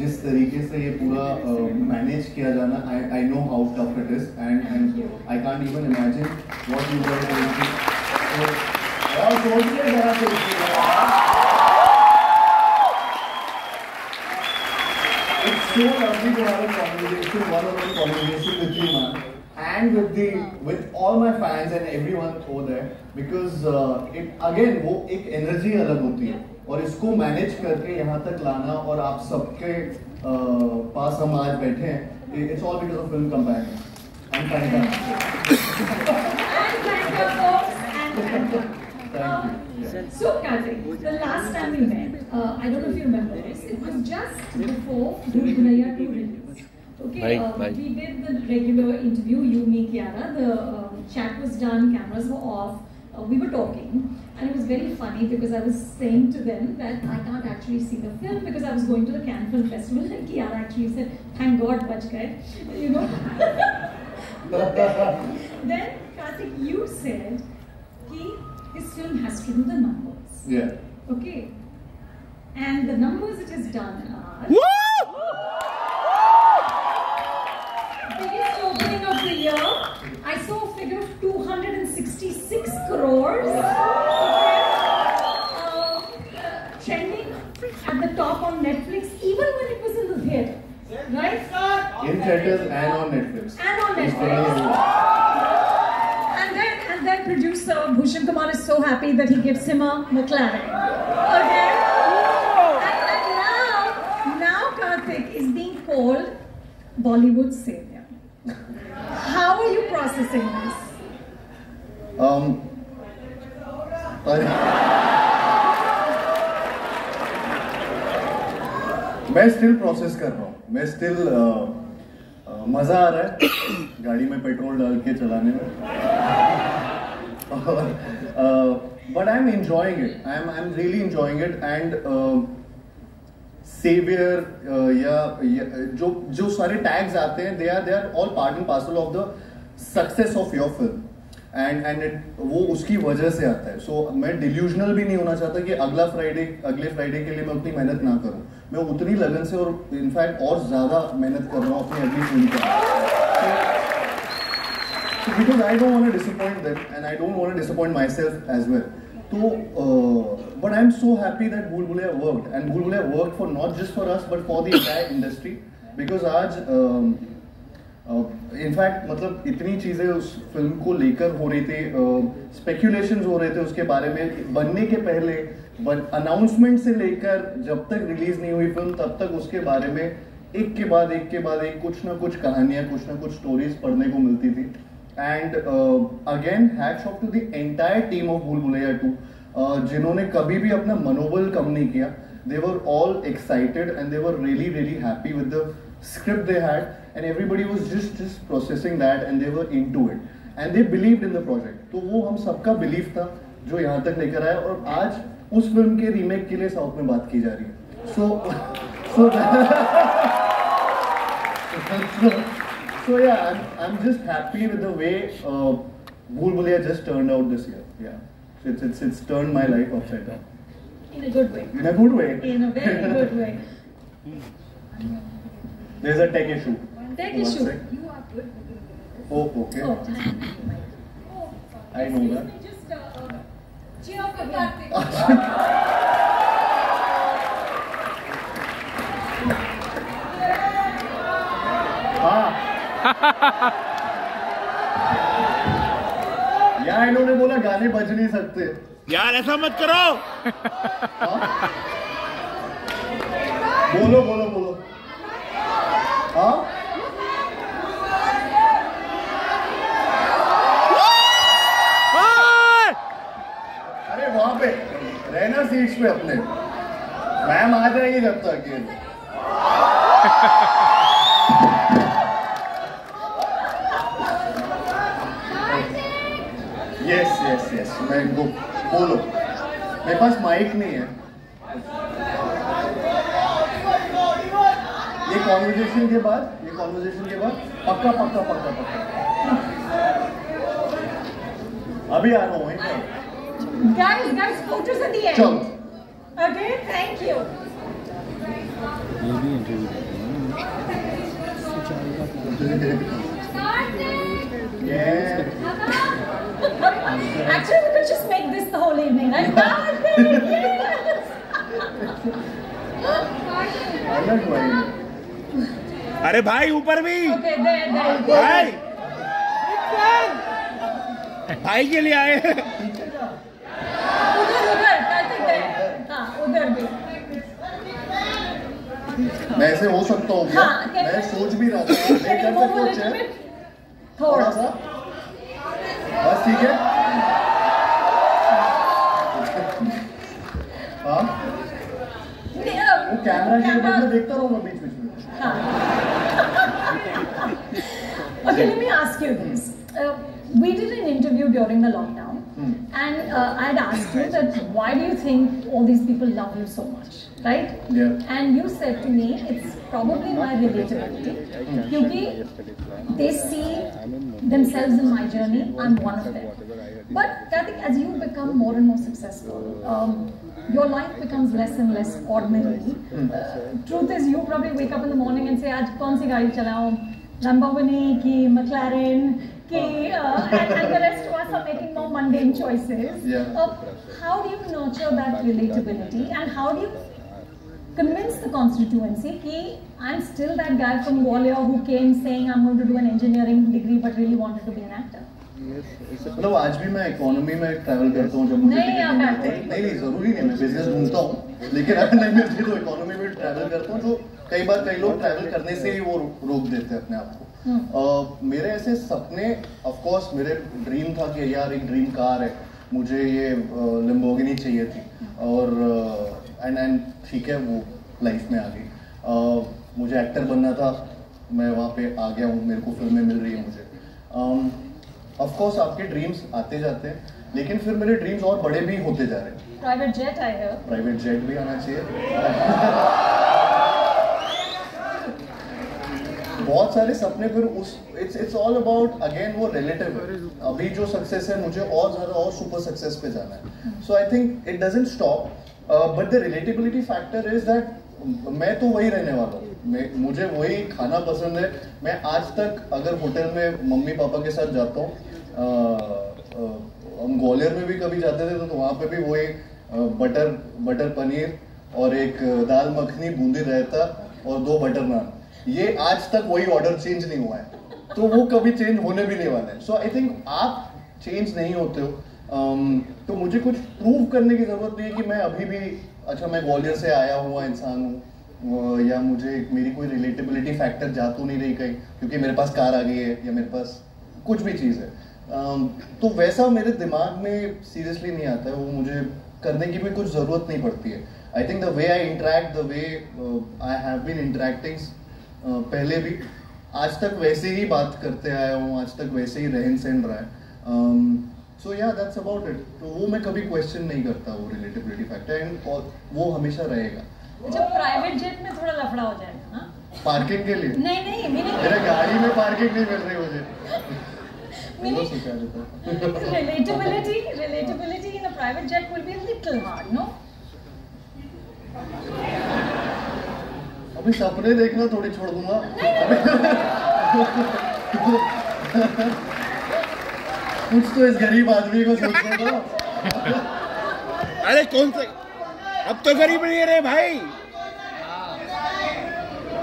जिस तरीके से ये पूरा मैनेज uh, किया जाना I I know how tough it is and and I can't even imagine what you were going to और सोचिए जरा से It's so lovely to have a conversation, one-on-one conversation with you, man. and with the with all my fans and everyone over there because uh, it again वो एक energy अलग होती है और इसको मैनेज करके यहाँ तक लाना और आप सबके uh, पास हम आज बैठे हैं it's all because of film companion. So, Karthik, the last time we met, uh, I don't know if you remember this, it was just before Bhool Bhulaiya 2 release. Okay, Right, uh, right. we did the regular interview, you, me, Kiara. The uh, chat was done, cameras were off. Uh, we were talking, and it was very funny because I was saying to them that I can't actually see the film because I was going to the Cannes Film Festival, and Kiara actually said, "Thank God, bach gaye," you know. then Karthik, you said, "Ki his film has to do the numbers." Yeah. Okay, and the numbers it has done are. biggest at the top on Netflix, even when it was in the theater. Right? In theaters and on Netflix. And on Netflix. And then, and then producer Bhushan Kumar is so happy that he gives him a McLaren. Okay? And, and now, now Karthik is being called Bollywood savior. How are you processing this? Um, अरे- मैं still process कर रहा हूँ। मैं still मज़ा आ रहा है गाड़ी में पेट्रोल डाल के चलाने में। But I am enjoying it I am I am really enjoying it and saviour या, या जो जो सारे टैग्स आते हैं they are they are all part and parcel of the success of your film and and it वो उसकी वजह से आता है। सो so, मैं डिल्यूजनल भी नहीं होना चाहता कि अगला फ्राइडे अगले फ्राइडे के लिए मैं उतनी मेहनत ना करूँ। मैं उतनी लगन से और इनफैक्ट और ज़्यादा मेहनत कर रहा हूँ अपनी अगली फ़िल्म के because I don't want disappoint that and I don't want disappoint myself as well तो but I am so happy that Bhool Bhulaiyaa work and Bhool Bhulaiyaa work for not just for us but for their industry because आज um, uh, in fact मतलब इतनी चीज़ें उस film को लेकर हो रही थी uh, स्पेक्यूलेशन हो रहे थे उसके बारे में, बनने के पहले अनाउंसमेंट से लेकर जब तक रिलीज़ नहीं हुई फ़िल्म तब तक उसके बारे में एक के बाद एक के बाद एक कुछ ना कुछ कहानियाँ, कुछ ना कुछ स्टोरीज पढ़ने को मिलती थी। And again hats entire team of Bhool Bhulaiyaa two जिन्होंने कभी भी अपना मनोबल कम नहीं किया। They were all excited and they were really really happy with the script they had and everybody was just जिस processing that and they were into it and they believe in the project तो वो हम सबका believe था, जो यहाँ तक लेकर आया। और आज उस फ़िल्म के रीमेक के लिए साउथ में बात की जा रही है। So so so I am just happy with the way Bhool Bhulaiyaa just turn out this year yeah it's it's it's turn my life off side in a good way in a good way in a good way there is a take issue take issue you are good okay I know that हाँ यार इन्होंने बोला गाने बज नहीं सकते। यार ऐसा मत करो। हाँ? बोलो बोलो बोलो हाँ ओए! अरे वहाँ पे रहना सीट्स पे अपने। मैम आ जाएगी जब तक ये। यस यस यस मैं वो बोलो। मेरे पास माइक नहीं है। ये कॉन्वर्जेशन के बाद, ये कॉन्वर्जेशन के बाद, पक्का पक्का पक्का पक्का। अभी आ रहा हूँ वहीं Guys, guys, photos at the end. चलो Okay, thank you. ये भी interview yeah. Actually, we could just make this the whole evening, right? Karthik, yes! अरे भाई ऊपर भी Okay, there, there. भाई भाई के लिए आए उधर उधर. हाँ उधर भी। मैं ऐसे हो सकता हूँ हाँ, मैं सोच भी रहा था। मैं कर सकता हूँ? थोड़ा सा। बस ठीक है। हाँ? वो कैमरा की तरफ़ मैं देखता रहूँगा बीच बीच में। Okay, let me ask you this. Uh, we did an interview during the lockdown, mm. and uh, I'd asked you that why do you think all these people love you so much, right? Yeah. And you said to me, it's probably my relatability, because mm. they see themselves in my journey. I'm one of them. But Karthik, as you become more and more successful, um, your life becomes less and less ordinary. Mm. Uh, truth is, you probably wake up in the morning and say, "Aaj kaun si gaadi chalaun?" Lamborghini की McLaren की uh, and, and the rest of us are making more mundane choices. Yeah. Uh, how do you nurture that relatability and how do you convince the constituency that I'm still that guy from Gwalior who came saying I'm going to do an engineering degree but really wanted to be an actor? मतलब आज भी मैं economy में travel करता हूँ जब मुझे नहीं, नहीं ज़रूरी नहीं मैं बिज़नेस ढूंढता हूँ लेकिन नहीं मिलती तो इकोनॉमी में ट्रैवल करता हूँ जो कई बार कई लोग ट्रैवल करने से ही वो रोक देते हैं अपने आप को। अह, मेरे ऐसे सपने ऑफ़ कोर्स मेरे ड्रीम था कि यार एक ड्रीम कार है मुझे ये लिम्बोगिनी चाहिए थी। और एंड एंड ठीक है वो लाइफ में आ गई। मुझे एक्टर बनना था मैं वहाँ पे आ गया हूँ मेरे को फ़िल्में मिल रही है मुझे। ऑफ़ कोर्स आपके ड्रीम्स आते जाते हैं लेकिन फिर मेरे ड्रीम्स और बड़े भी होते जा रहे हैं। Private I hear. Private jet भी आना चाहिए। बहुत सारे सपने फिर उस it's it's all about again वो रिलेटिव है। अभी जो सक्सेस है मुझे और ज़्यादा और सुपर सक्सेस पे जाना है। So I think it doesn't stop but the relatability factor is that मैं तो वही रहने वाला हूँ। मुझे वही खाना पसंद है। मैं आज तक अगर होटल में मम्मी पापा के साथ जाता हूँ अ, अ, हम ग्वालियर में भी कभी जाते थे तो तो वहाँ पे भी वही बटर बटर पनीर और एक दाल मखनी बूंदी रायता और दो बटर नान ये आज तक वही ऑर्डर चेंज नहीं हुआ है। तो वो कभी चेंज होने भी नहीं वाला है। सो आई थिंक आप चेंज नहीं होते हो। Um, तो मुझे कुछ प्रूव करने की ज़रूरत नहीं है कि मैं अभी भी अच्छा मैं ग्वालियर से आया हुआ इंसान हूँ। या मुझे मेरी कोई रिलेटेबिलिटी फैक्टर जा तो नहीं रही कहीं क्योंकि मेरे पास कार आ गई है या मेरे पास कुछ भी चीज़ है। अम, तो वैसा मेरे दिमाग में सीरियसली नहीं आता है। वो मुझे करने की भी कुछ ज़रूरत नहीं पड़ती है। I think the way I interact the way I have been interacting पहले भी आज तक वैसे ही बात करते आया हूँ आज तक वैसे ही रहन सहन रहा है। सो या दैट्स अबाउट इट तो वो मैं कभी क्वेश्चन नहीं करता वो रिलेटेबिलिटी फैक्टर एंड और वो हमेशा रहेगा। अच्छा प्राइवेट जेट में थोड़ा लफड़ा हो जाएगा ना? पार्किंग के लिए? नहीं नहीं मेरे गाड़ी में पार्किंग नहीं मिल रही मुझे। relatability relatability in a private jet will be a little hard no? अभी सपने देखना थोड़ी छोड़ दूँगा। कुछ तो इस गरीब आदमी को सोचने दो। अरे कौन से? अब तो गरीब नहीं रहे भाई।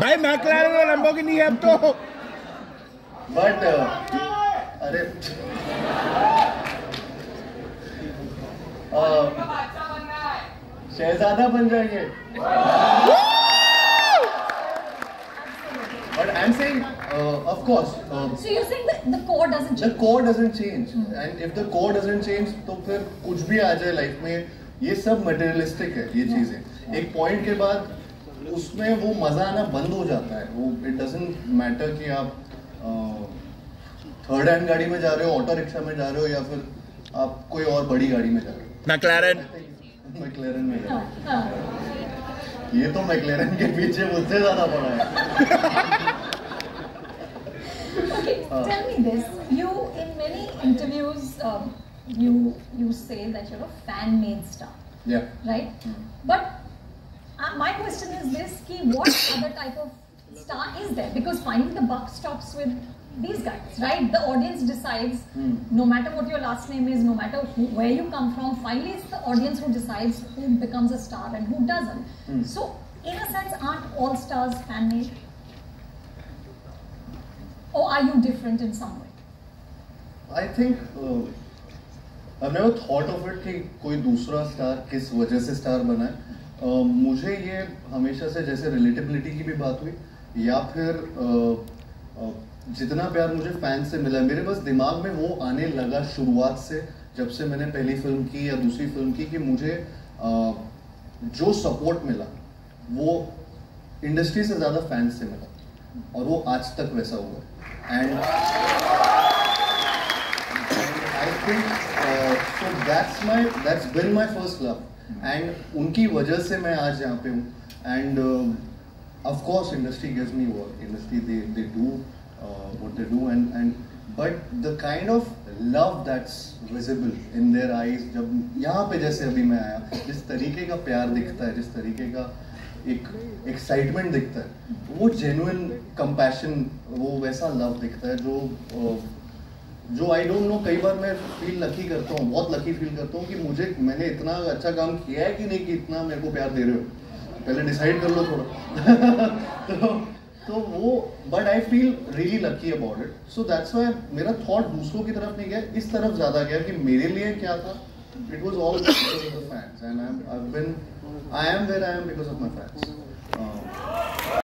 भाई मैकलारन की नहीं है अब तो। बट अरे शहजादा बन जाएँगे। But I am saying of course so you're saying that the core doesn't change. the core doesn't change. Hmm. and if the core doesn't change तो फिर कुछ भी आ जाए लाइफ में ये सब मटेरियलिस्टिक है ये चीज़ें. एक पॉइंट के बाद उसमें वो मज़ा आना बंद हो जाता है. वो इट डजेंट मैटर कि आप थर्ड हैंड गाड़ी में जा रहे हो ऑटो रिक्शा में जा रहे हो या फिर आप कोई और बड़ी गाड़ी में जा रहे हो. मैक्लेरन में जा हाँ, रहे हाँ. हो ये तो मैक्लेरन के पीछे मुझसे ज़्यादा पड़ा है. Okay, tell me this. You, in many interviews, um, you you say that you're a fan-made star, yeah right? But uh, my question is this: ki what other type of star is there because finally the buck stops with these guys, right? The audience decides, no matter what your last name is, no matter who, where you come from, finally it's the audience who decides who becomes a star and who doesn't. So, in a sense, aren't all stars fan made? Or are you different in some way? I think I never thought of it कि कोई दूसरा star किस वजह से star बना है। Uh, मुझे ये हमेशा से जैसे रिलेटेबिलिटी की भी बात हुई या फिर uh, uh, जितना प्यार मुझे फ़ैन से मिला है, मेरे बस दिमाग में वो आने लगा शुरुआत से जब से मैंने पहली फ़िल्म की या दूसरी फ़िल्म की कि मुझे uh, जो सपोर्ट मिला वो इंडस्ट्री से ज़्यादा फैंस से मिला। और वो आज तक वैसा हुआ and I think uh, so. That's my that's been my first love, and उनकी वजह से मैं आज यहाँ पे हूँ. And uh, of course, industry gives me work. Industry they they do uh, what they do, and and but the kind of love that's visible in their eyes जब यहाँ पे जैसे अभी मैं आया जिस तरीके का प्यार दिखता है जिस तरीके का एक एक्साइटमेंट दिखता है। वो जेन्युइन कंपैशन वो वैसा लव दिखता है जो जो आई डोंट नो कई बार मैं फील लकी करता हूँ, बहुत लकी फील करता हूँ कि मुझे, मैंने इतना अच्छा काम किया है कि नहीं कि इतना मेरे को प्यार दे रहे हो। पहले डिसाइड कर लो थोड़ा। तो तो वो but I feel really lucky about it so that's why मेरा थॉट दूसरों की तरफ़ नहीं गया, इस तरफ़ ज़्यादा गया कि मेरे लिए क्या था। It was all fans and I have been I am where I am because of my facts.